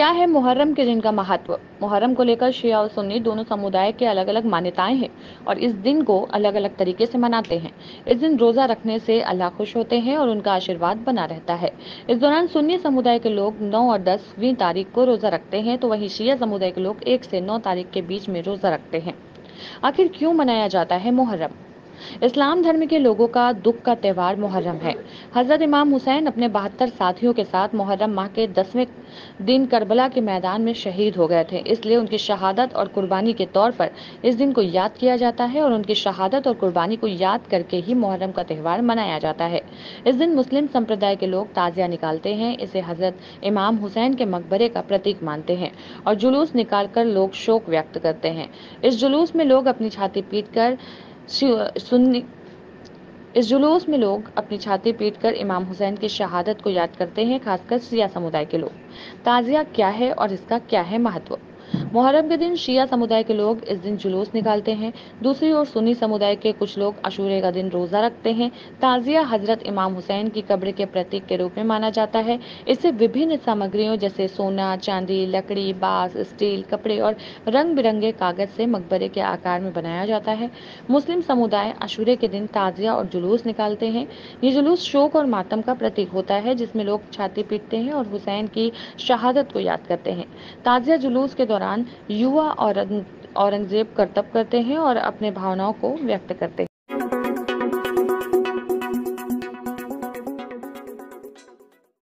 क्या है मुहर्रम के दिन का महत्व? मुहर्रम को लेकर शिया और सुन्नी दोनों समुदाय के अलग अलग मान्यताएँ हैं और इस दिन को अलग अलग तरीके से मनाते हैं। इस दिन रोजा रखने से अल्लाह खुश होते हैं और उनका आशीर्वाद बना रहता है। इस दौरान सुन्नी समुदाय के लोग 9 और 10वीं तारीख को रोजा रखते हैं तो वहीं शिया समुदाय के लोग एक से नौ तारीख के बीच में रोजा रखते हैं। आखिर क्यों मनाया जाता है मुहर्रम? इस्लाम धर्म के लोगों का दुख का त्यौहार मुहर्रम है। हज़रत इमाम हुसैन अपने बहत्तर साथियों के साथ मुहर्रम माह के दसवें दिन करबला के मैदान में शहीद हो गए थे। इसलिए उनकी शहादत और कुर्बानी के तौर पर इस दिन को याद किया जाता है और उनकी शहादत और कुर्बानी को याद करके ही मुहर्रम का त्यौहार मनाया जाता है। इस दिन मुस्लिम संप्रदाय के लोग ताजिया निकालते हैं। इसे हज़रत इमाम हुसैन के मकबरे का प्रतीक मानते हैं और जुलूस निकालकर लोग शोक व्यक्त करते हैं। इस जुलूस में लोग अपनी छाती पीट कर सुन्नी इस जुलूस में लोग अपनी छाती पीट कर इमाम हुसैन की शहादत को याद करते हैं, खासकर सिया समुदाय के लोग। ताजिया क्या है और इसका क्या है महत्व? मुहर्रम के दिन शिया समुदाय के लोग इस दिन जुलूस निकालते हैं। दूसरी ओर सुन्नी समुदाय के कुछ लोग अशूरे का दिन रोजा रखते हैं। ताजिया हज़रत इमाम हुसैन की कब्र के प्रतीक के रूप में माना जाता है। इसे विभिन्न सामग्रियों जैसे सोना, चांदी, लकड़ी, बाँस, स्टील, कपड़े और रंग बिरंगे कागज़ से मकबरे के आकार में बनाया जाता है। मुस्लिम समुदाय अशूरे के दिन ताजिया और जुलूस निकालते हैं। ये जुलूस शोक और मातम का प्रतीक होता है, जिसमें लोग छाती पीटते हैं और हुसैन की शहादत को याद करते हैं। ताजिया जुलूस के दौरान युवा औरंगज़ेब करतब करते हैं और अपने भावनाओं को व्यक्त करते हैं।